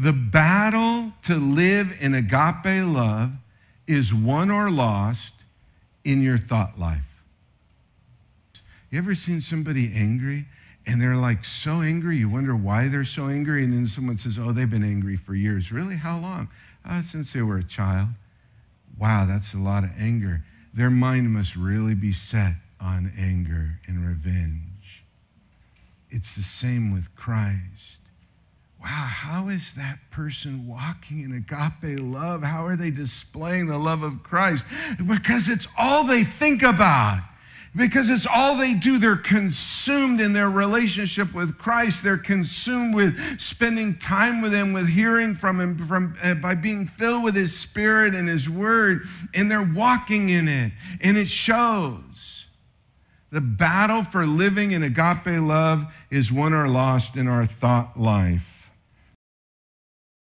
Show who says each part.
Speaker 1: The battle to live in agape love is won or lost in your thought life. You ever seen somebody angry and they're like so angry, you wonder why they're so angry, and then someone says, Oh, they've been angry for years. Really? How long? Oh, since they were a child. Wow, that's a lot of anger. Their mind must really be set on anger and revenge. It's the same with Christ. Wow, how is that person walking in agape love? How are they displaying the love of Christ? Because it's all they think about because it's all they do. They're consumed in their relationship with Christ. They're consumed with spending time with Him, with hearing from Him, from, uh, by being filled with His Spirit and His Word, and they're walking in it, and it shows. The battle for living in agape love is won or lost in our thought life.